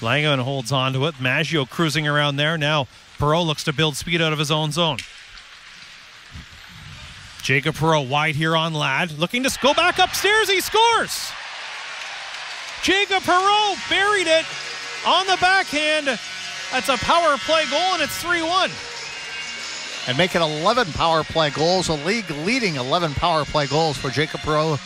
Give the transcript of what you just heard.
Langevin holds on to it. Maggio cruising around there. Now Perreault looks to build speed out of his own zone. Jacob Perreault wide here on Ladd. Looking to go back upstairs. He scores. Jacob Perreault buried it on the backhand. That's a power play goal, and it's 3 1. And making 11 power play goals, a league leading 11 power play goals for Jacob Perreault